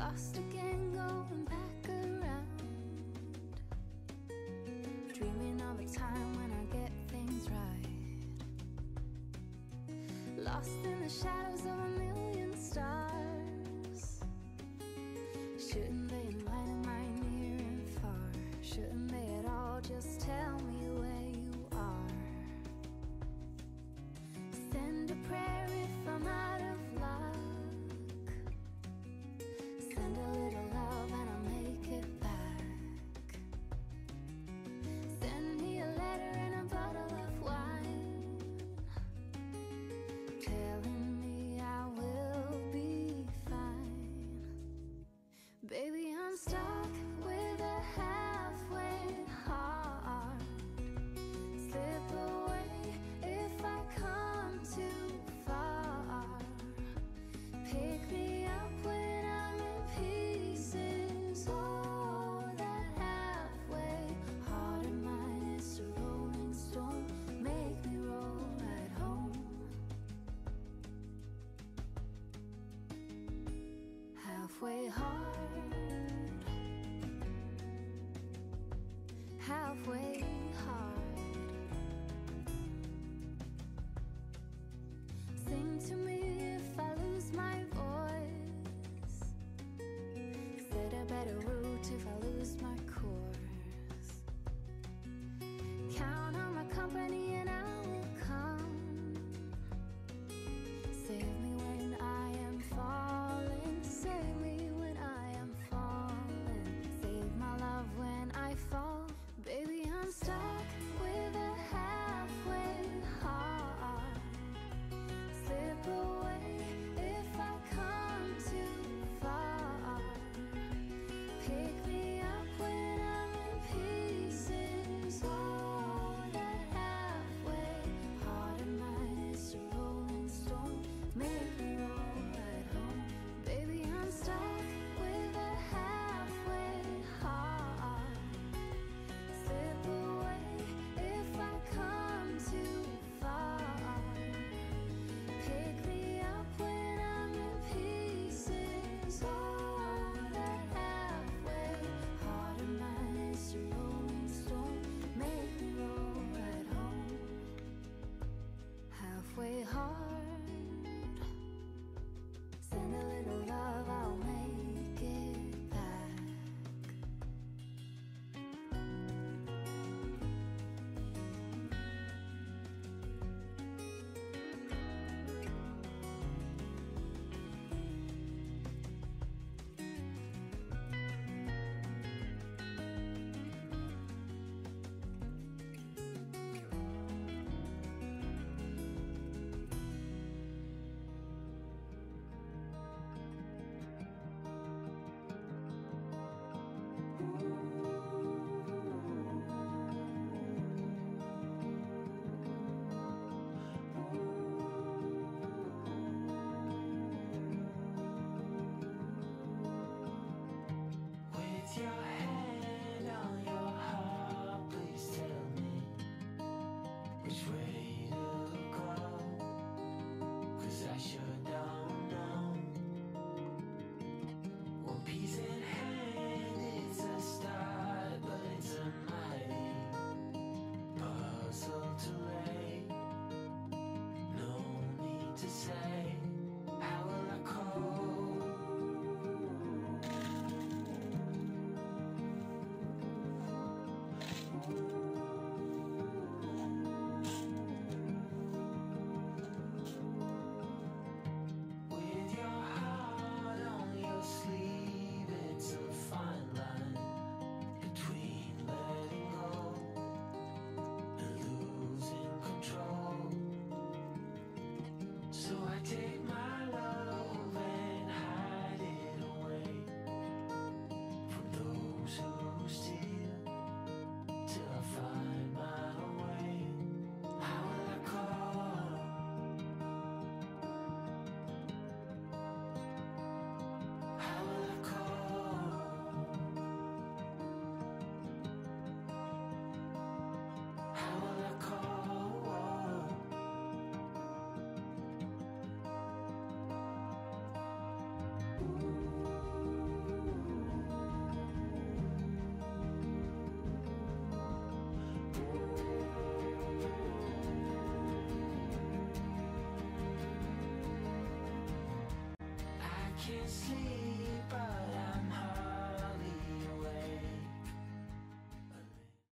lost again, going back around. Dreaming of a time when I get things right. Lost in the shadows of a million stars. Shouldn't Shooting halfway hard, halfway hard. Sing to me if I lose my voice. Set a better route if I lose my course. Count on my company and I'll. So I take can't sleep.